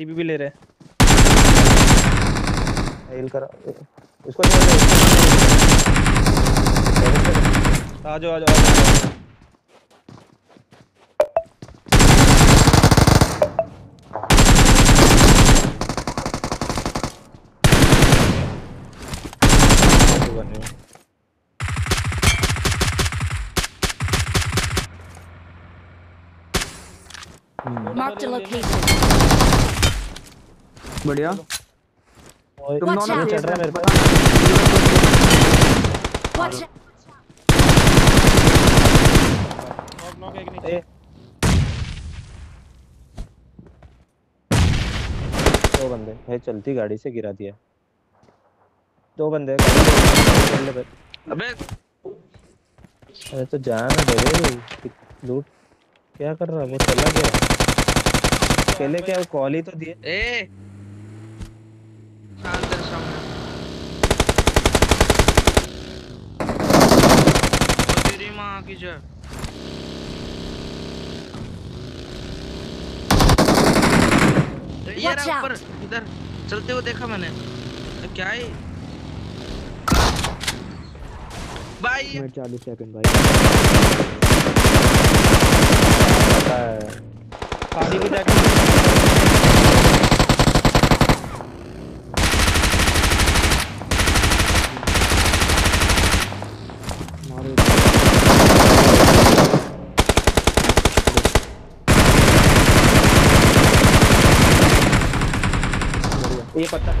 TP भी ले रहे हील करा इसको आ जाओ आ जाओ। Marked a location. बढ़िया। तुम दोनों. चढ़ रहा है मेरे पे Watch नॉक नॉक एक नीचे दो बंदे। है चलती गाड़ी से गिरा दिया। दो बंदे। अबे। अरे तो जाना दे। लूट। क्या कर रहा है? वो चला गया। अकेले क्या? वो कॉल ही तो दिए। ए माँ की जय। ये रहा ऊपर इधर। चलते हुए देखा मैंने। ये क्या है? भाई! चालीस सेकंड भाई। गाड़ी पे जाके मारो ये पता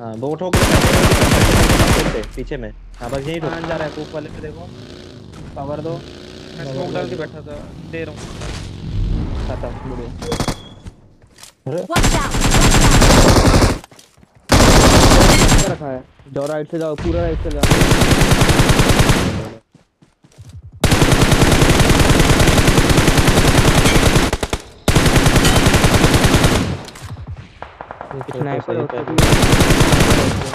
हाँ वो ठोक रहा पीछे में। हाँ बस यही ठोक हाँ जा रहा है कूप वाले पे देखो। कवर दो। मैं स्मोक डाल के बैठा था दे रहा हूँ। खत्म बढ़िया अरे। Out. क्या रखा है? जाओ राइट से जाओ पूरा राइट से जाओ। स्नाइपर है